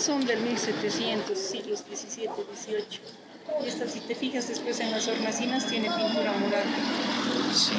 son del 1700, siglos XVII, XVIII. Y esta, si te fijas después en las hornacinas, tiene pintura mural. Sí.